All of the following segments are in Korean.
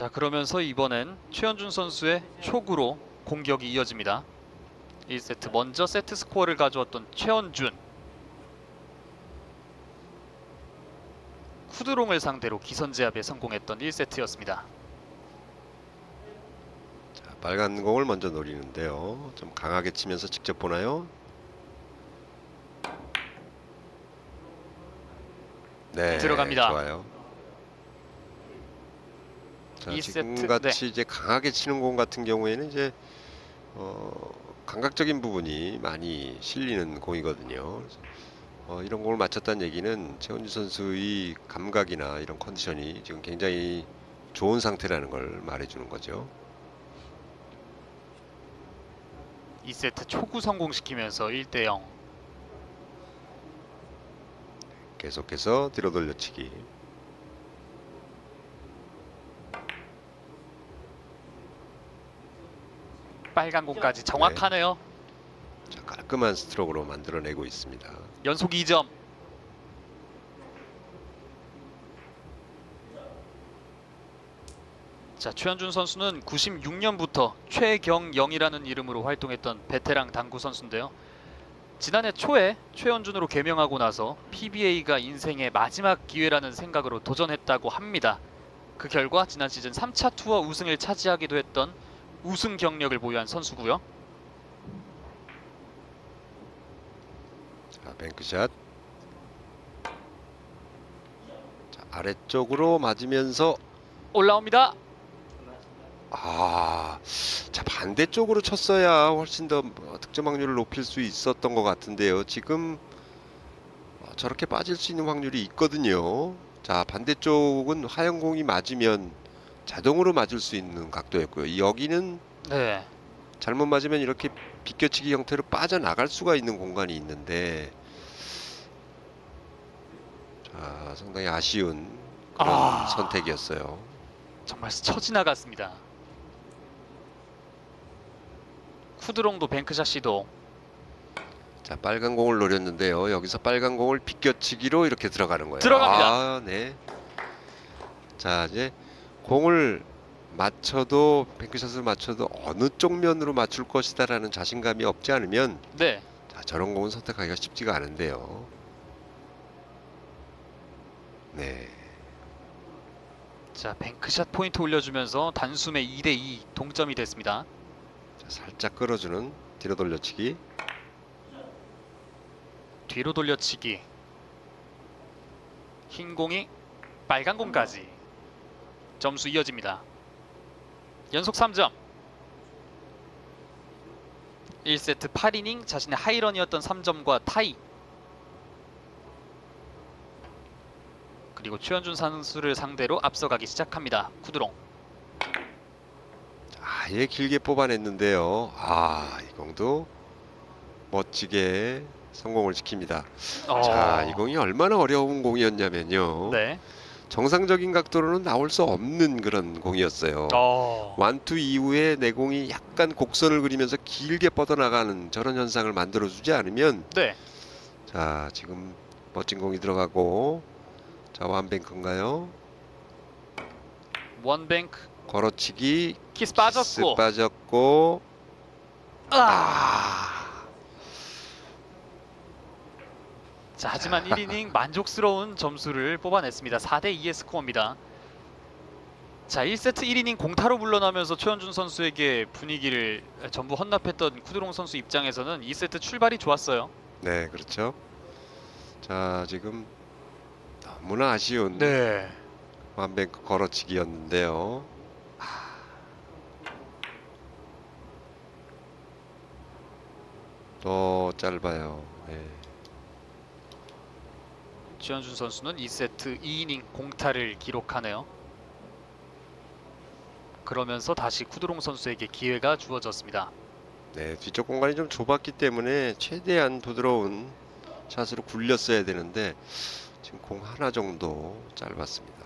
자 그러면서 이번엔 최현준 선수의 촉으로 공격이 이어집니다. 1세트 먼저 세트 스코어를 가져왔던 최현준 쿠드롱을 상대로 기선제압에 성공했던 1세트였습니다. 자, 빨간 공을 먼저 노리는데요. 좀 강하게 치면서 직접 보나요? 네, 들어갑니다. 좋아요. 자, 이 지금 세트, 같이 이제 강하게 치는 공 같은 경우에는 이제 어, 감각적인 부분이 많이 실리는 공이거든요. 어, 이런 공을 맞췄다는 얘기는 최원주 선수의 감각이나 이런 컨디션이 지금 굉장히 좋은 상태라는 걸 말해주는 거죠. 2세트 초구 성공시키면서 1대0 계속해서 뒤로 돌려치기. 빨간 공까지 정확하네요. 자, 깔끔한 스트로크로 만들어내고 있습니다. 연속 2점. 자, 최현준 선수는 96년부터 최경영이라는 이름으로 활동했던 베테랑 당구 선수인데요. 지난해 초에 최현준으로 개명하고 나서 PBA가 인생의 마지막 기회라는 생각으로 도전했다고 합니다. 그 결과 지난 시즌 3차 투어 우승을 차지하기도 했던 우승 경력을 보유한 선수고요. 자, 뱅크샷. 자, 아래쪽으로 맞으면서 올라옵니다. 아, 자 반대쪽으로 쳤어야 훨씬 더 뭐, 득점 확률을 높일 수 있었던 것 같은데요. 지금 어, 저렇게 빠질 수 있는 확률이 있거든요. 자 반대쪽은 하얀 공이 맞으면 자동으로 맞을 수 있는 각도였고요. 여기는 네. 잘못 맞으면 이렇게 비껴치기 형태로 빠져나갈 수가 있는 공간이 있는데 자 상당히 아쉬운 그런 아. 선택이었어요. 정말 스쳐 지나갔습니다. 쿠드롱도 뱅크샷 시도 자 빨간 공을 노렸는데요. 여기서 빨간 공을 비껴치기로 이렇게 들어가는 거예요. 들어갑니다. 아, 네. 자 이제 공을 맞춰도 뱅크샷을 맞춰도 어느 쪽 면으로 맞출 것이다라는 자신감이 없지 않으면 네 자, 저런 공은 선택하기가 쉽지가 않은데요. 네. 자 뱅크샷 포인트 올려주면서 단숨에 2대2 동점이 됐습니다. 자, 살짝 끌어주는 뒤로 돌려치기. 뒤로 돌려치기 흰 공이 빨간 공까지 점수 이어집니다. 연속 3점 1세트 8이닝 자신의 하이런이었던 3점과 타이 그리고 최현준 선수를 상대로 앞서가기 시작합니다. 쿠드롱 아예 길게 뽑아냈는데요. 아, 이 공도 멋지게 성공을 시킵니다. 자, 이 공이 얼마나 어려운 공이었냐면요. 네. 정상적인 각도로는 나올 수 없는 그런 공이었어요. 어. 완투 이후에 내 공이 약간 곡선을 그리면서 길게 뻗어나가는 저런 현상을 만들어주지 않으면 네. 자 지금 멋진 공이 들어가고 자 완뱅크인가요? 원뱅크 걸어치기 키스 빠졌고 쓱 빠졌고 아. 자, 하지만 1이닝 만족스러운 점수를 뽑아냈습니다. 4대 2의 스코어입니다. 자, 1세트 1이닝 공타로 물러나면서 최현준 선수에게 분위기를 전부 헌납했던 쿠드롱 선수 입장에서는 2세트 출발이 좋았어요. 네 그렇죠. 자 지금 너무나 아쉬운 네. 완뱅크 걸어치기였는데요. 또 짧아요. 네. 최현준 선수는 2세트 2이닝 공타를 기록하네요. 그러면서 다시 쿠드롱 선수에게 기회가 주어졌습니다. 네, 뒤쪽 공간이 좀 좁았기 때문에 최대한 부드러운 샷으로 굴렸어야 되는데 지금 공 하나 정도 짧았습니다.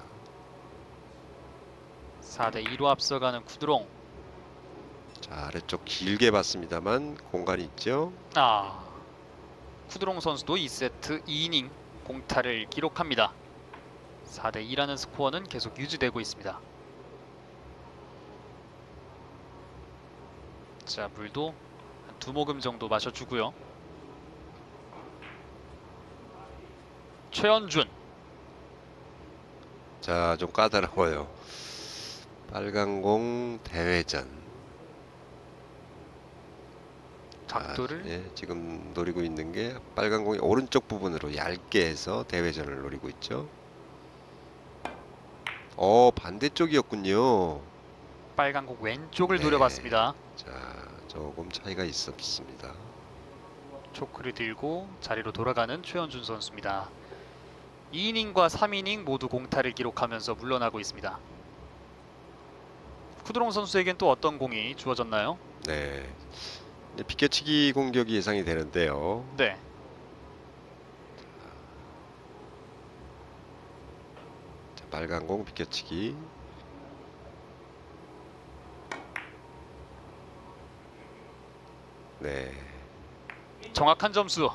4대 2로 앞서가는 쿠드롱. 자, 아래쪽 길게 봤습니다만 공간이 있죠. 아 쿠드롱 선수도 2세트 2이닝 공타를 기록합니다. 4대2라는 스코어는 계속 유지되고 있습니다. 자, 물도 두 모금 정도 마셔주고요. 최현준 자, 좀 까다로워요. 빨간 공 대회전 각도를 예, 지금 노리고 있는 게 빨간 공이 오른쪽 부분으로 얇게 해서 대회전을 노리고 있죠. 어, 반대쪽이었군요. 빨간 공 왼쪽을 네. 노려봤습니다. 자, 조금 차이가 있었습니다. 초크를 들고 자리로 돌아가는 최현준 선수입니다. 2이닝과 3이닝 모두 공타를 기록하면서 물러나고 있습니다. 쿠드롱 선수에겐 또 어떤 공이 주어졌나요? 네. 비껴치기 공격이 예상이 되는데요. 네. 자, 빨간 공 비껴치기. 네. 정확한 점수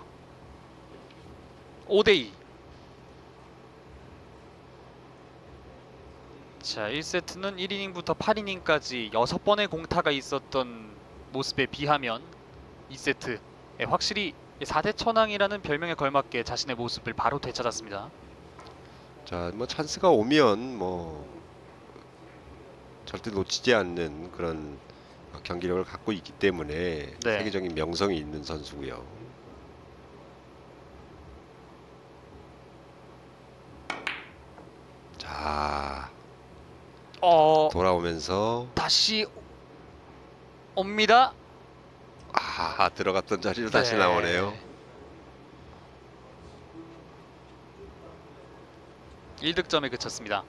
5대2 자 1세트는 1이닝부터 8이닝까지 6번의 공타가 있었던 모습에 비하면 2세트 예, 확실히 4대 천왕이라는 별명에 걸맞게 자신의 모습을 바로 되찾았습니다 자, 뭐 찬스가 오면 뭐 절대 놓치지 않는 그런 경기력을 갖고 있기 때문에 네. 세계적인 명성이 있는 선수고요. 자, 어 돌아오면서 다시 옵니다 아, 들어갔던 자리로 다시 네. 나오네요. 1득점에 그쳤습니다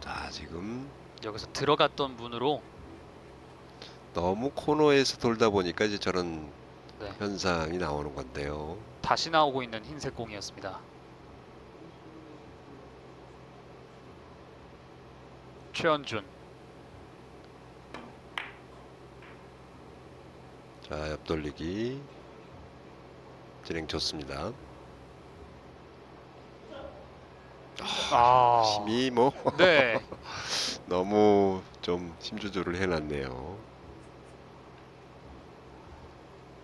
자, 지금 여기서 들어갔던 분으로 너무 코너에서 돌다 보니까 이제 저런 네, 현상이 나오는 건데요. 다시 나오고 있는 흰색 공이었습니다. 최현준 자, 옆돌리기 진행 좋습니다. 아, 힘이 뭐 네, 너무 좀 힘 조절을 해놨네요.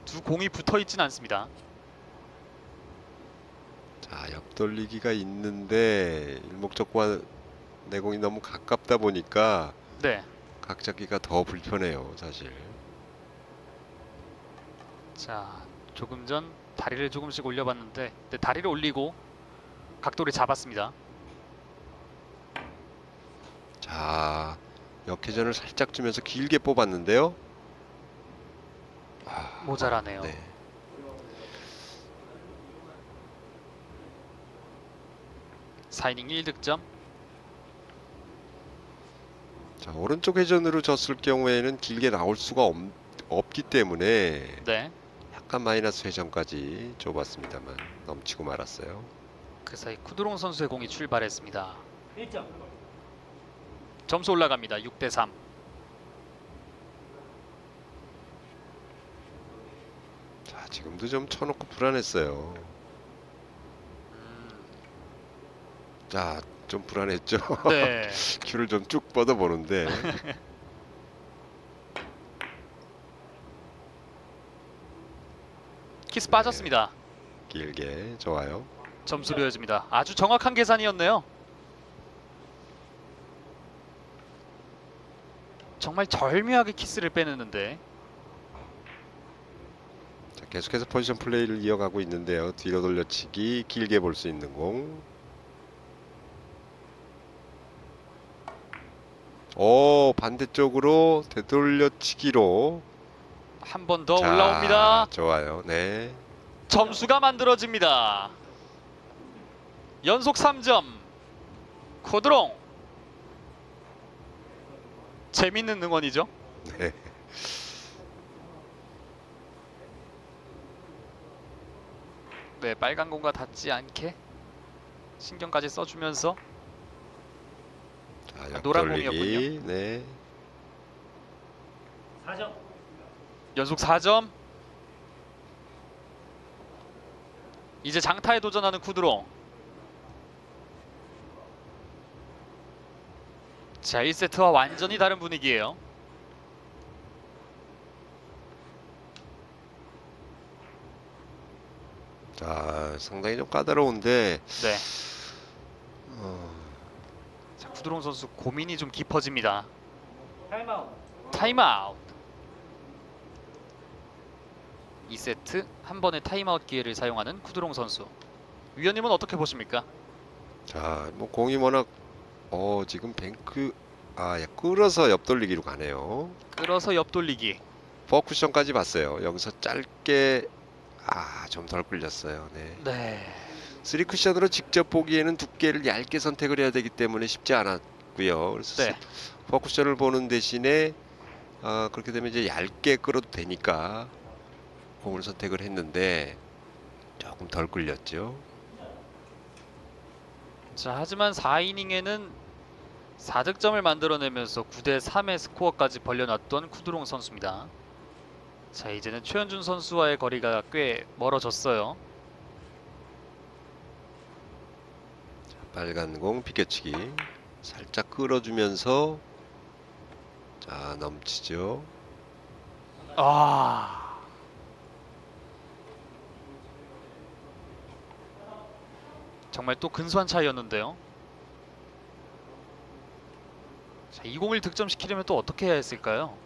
두 공이 붙어 있진 않습니다. 자, 옆돌리기가 있는데 일목적과 내공이 너무 가깝다 보니까 네, 각 잡기가 더 불편해요, 사실. 자 조금 전 다리를 조금씩 올려봤는데 네, 다리를 올리고 각도를 잡았습니다. 자, 역회전을 살짝 주면서 길게 뽑았는데요. 아, 모자라네요. 네. 사 4이닝 1득점. 자, 오른쪽 회전으로 졌을 경우에는 길게 나올 수가 없, 없기 때문에 네, 약간 마이너스 회전까지 줘봤습니다만 넘치고 말았어요. 그 사이 쿠드롱 선수의 공이 출발했습니다. 점수 올라갑니다. 6대 3. 자, 지금도 좀 쳐놓고 불안했어요. 음, 자, 좀 불안했죠. 네, 큐를 좀쭉 뻗어 보는데 키스 빠졌습니다. 길게 좋아요. 점수로 이어집니다. 아주 정확한 계산이었네요. 정말 절묘하게 키스를 빼내는데 자, 계속해서 포지션 플레이를 이어가고 있는데요. 뒤로 돌려치기 길게 볼 수 있는 공. 오 반대쪽으로 되돌려치기로 한 번더 자, 올라옵니다. 좋아요. 네. 점수가 만들어집니다. 연속 3점. 코드롱. 재밌는 응원이죠. 네. 네, 빨간 공과 닿지 않게 신경까지 써주면서 자, 아, 노란 옆돌리기. 네. 연속 4점. 이제 장타에 도전하는 쿠드롱. 자 1세트와 완전히 다른 분위기예요. 자, 상당히 좀 까다로운데 네. 쿠드롱 선수 고민이 좀 깊어집니다. 타임아웃. 타임아웃. 2세트 한 번의 타임아웃 기회를 사용하는 쿠드롱 선수. 위원님은 어떻게 보십니까? 자, 뭐 공이 워낙 어, 지금 뱅크 아, 예, 끌어서 옆돌리기로 가네요. 끌어서 옆돌리기. 포 쿠션까지 봤어요. 여기서 짧게 아, 좀 덜 끌렸어요. 네. 네. 쓰리 쿠션으로 직접 보기에는 두께를 얇게 선택을 해야 되기 때문에 쉽지 않았고요. 그래서 네. 포 쿠션을 보는 대신에 아, 그렇게 되면 이제 얇게 끌어도 되니까 공을 선택을 했는데 조금 덜 끌렸죠. 자 하지만 4이닝에는 4득점을 만들어내면서 9대 3의 스코어까지 벌려놨던 쿠드롱 선수입니다. 자 이제는 최현준 선수와의 거리가 꽤 멀어졌어요. 빨간 공 비껴치기 살짝 끌어주면서 자 넘치죠. 아. 정말 또 근소한 차이였는데요. 자, 이 공을 득점시키려면 또 어떻게 해야 했을까요?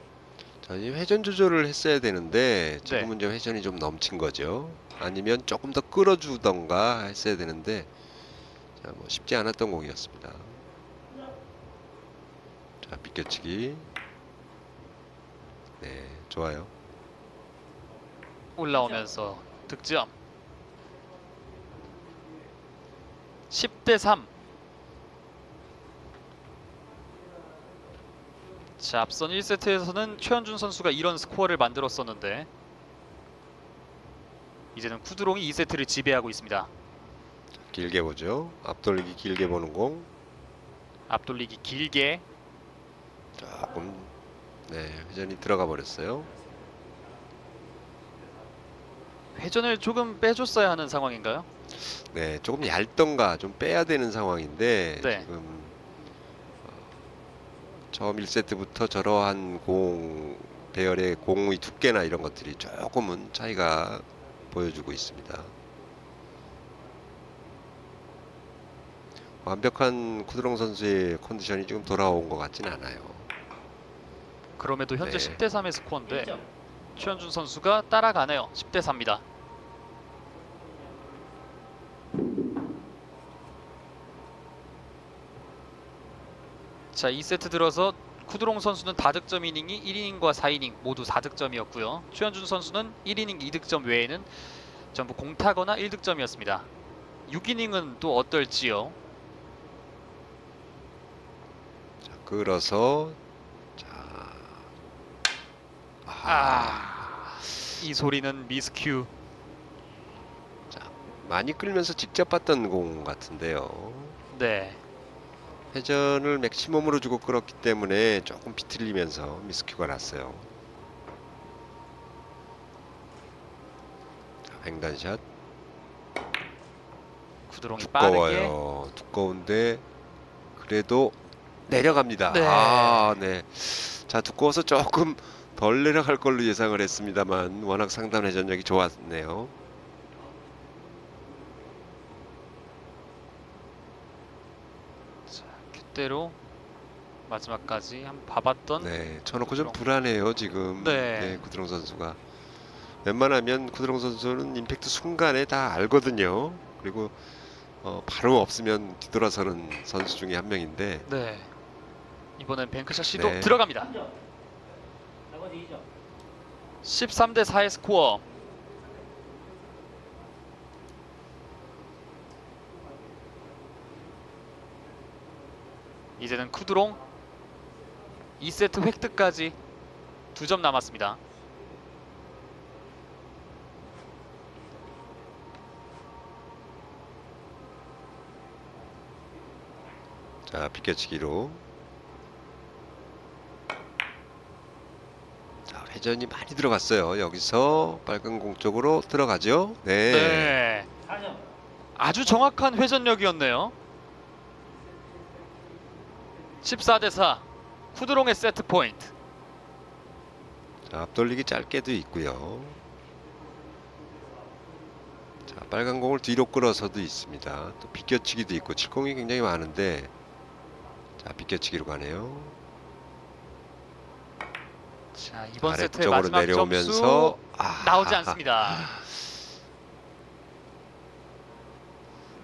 자, 이 회전 조절을 했어야 되는데 네. 지금은 좀 회전이 좀 넘친 거죠. 아니면 조금 더 끌어주던가 했어야 되는데 자, 뭐 쉽지 않았던 공이었습니다. 자, 비껴치기. 네, 좋아요. 올라오면서 득점. 10대 3. 자, 앞선 1세트에서는 최현준 선수가 이런 스코어를 만들었었는데 이제는 쿠드롱이 2세트를 지배하고 있습니다. 길게 보죠. 앞돌리기 길게 보는 공. 앞돌리기 길게 조금 네, 회전이 들어가 버렸어요. 회전을 조금 빼줬어야 하는 상황인가요? 네, 조금 얇던가 좀 빼야 되는 상황인데 네. 지금 어, 처음 1세트부터 저러한 공 배열의 공의 두께나 이런 것들이 조금은 차이가 보여주고 있습니다. 완벽한 쿠드롱 선수의 컨디션이 지금 돌아온 것 같진 않아요. 그럼에도 현재 네. 10대 3의 스코어인데 1점. 최현준 선수가 따라가네요. 10대 4입니다. 자, 2세트 들어서 쿠드롱 선수는 다득점 이닝이 1이닝과 4이닝 모두 4득점이었고요. 최현준 선수는 1이닝 2득점 외에는 전부 공타거나 1득점이었습니다. 6이닝은 또 어떨지요? 자, 끌어서 자, 아, 이 소리는 미스큐. 많이 끌면서 직접 봤던 공 같은데요. 네. 회전을 맥시멈으로 주고 끌었기 때문에 조금 비틀리면서 미스큐가 났어요. 자, 횡단샷 구드롱이 빠르게 두꺼워요. 두꺼운데 그래도 내려갑니다. 네. 아, 네. 자, 두꺼워서 조금 덜 내려갈 걸로 예상을 했습니다만 워낙 상단 회전력이 좋았네요. 자, 큐대로 마지막까지 한번 봐봤던 네, 쳐놓고 좀. 불안해요 지금. 네. 네, 구드롱 선수가 웬만하면 구드롱 선수는 임팩트 순간에 다 알거든요. 그리고 어, 바로 없으면 뒤돌아서는 선수 중에 한 명인데 네. 이번엔 뱅크샷 시도 네. 들어갑니다. 2점. 나머지 2점. 13대 4의 스코어. 이제는 쿠드롱 2세트 획득까지 2점 남았습니다. 자 비껴치기로 회전이 많이 들어갔어요. 여기서 빨간 공 쪽으로 들어가죠. 네. 네. 4점. 아주 정확한 회전력이었네요. 14 대 4. 쿠드롱의 세트 포인트. 자, 앞돌리기 짧게도 있고요. 자, 빨간 공을 뒤로 끌어서도 있습니다. 또 비껴치기도 있고 칠공이 굉장히 많은데 자, 비껴치기로 가네요. 자, 이번 세트의 마지막 내려오면서 점수 아, 나오지 않습니다.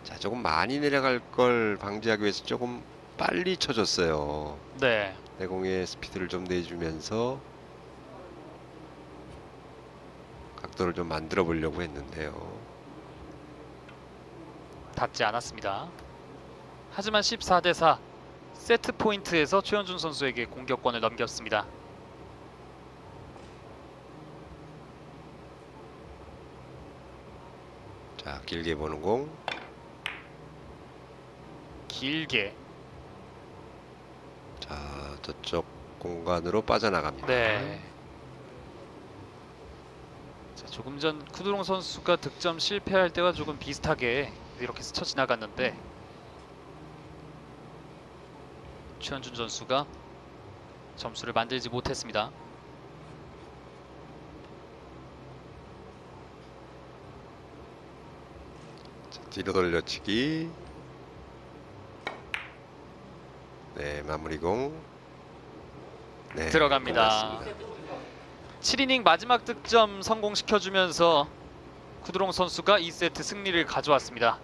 자, 조금 많이 내려갈 걸 방지하기 위해서 조금 빨리 쳐줬어요. 네. 내공의 스피드를 좀 내주면서 각도를 좀 만들어 보려고 했는데요. 닿지 않았습니다. 하지만 14대 4 세트 포인트에서 최현준 선수에게 공격권을 넘겼습니다. 자, 길게 보는 공. 길게. 자, 저쪽 공간으로 빠져나갑니다. 네. 자, 조금 전 쿠드롱 선수가 득점 실패할 때와 조금 비슷하게 이렇게 스쳐 지나갔는데 최현준 선수가 점수를 만들지 못했습니다. 뒤로 돌려치기. 네, 마무리 공. 네, 들어갑니다. 들어갔습니다. 7이닝 마지막 득점 성공시켜주면서 쿠드롱 선수가 2세트 승리를 가져왔습니다.